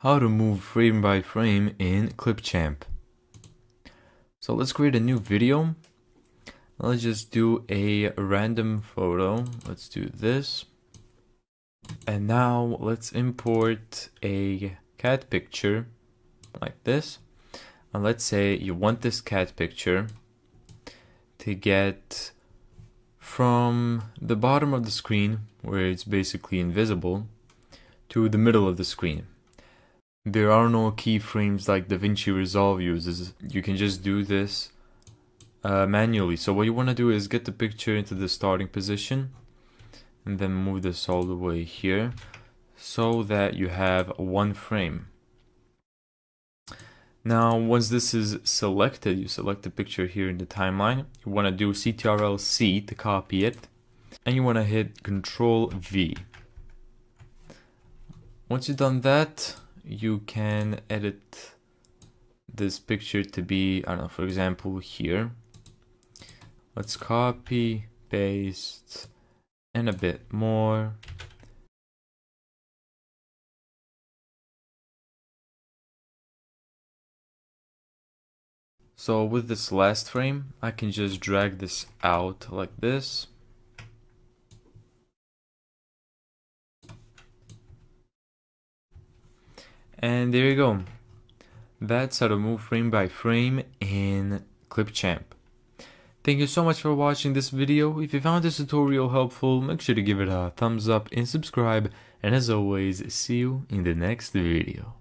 how to move frame by frame in Clipchamp. So let's create a new video. Let's just do a random photo. Let's do this. And now let's import a cat picture like this. And let's say you want this cat picture to get from the bottom of the screen, where it's basically invisible, to the middle of the screen. There are no keyframes like DaVinci Resolve uses. You can just do this uh, manually. So what you want to do is get the picture into the starting position and then move this all the way here so that you have one frame. Now, once this is selected, you select the picture here in the timeline. You want to do CTRL C to copy it, and you want to hit Control V. Once you've done that, you can edit this picture to be, I don't know, for example, here. Let's copy, paste, and a bit more. So with this last frame, I can just drag this out like this. And there you go. That's how to move frame by frame in Clipchamp. Thank you so much for watching this video. If you found this tutorial helpful, make sure to give it a thumbs up and subscribe. And as always, see you in the next video.